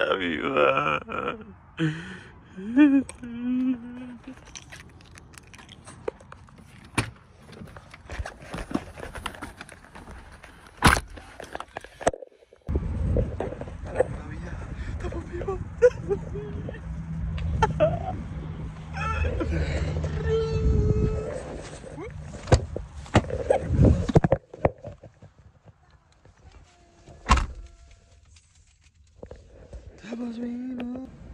Está viva. Estamos vivos.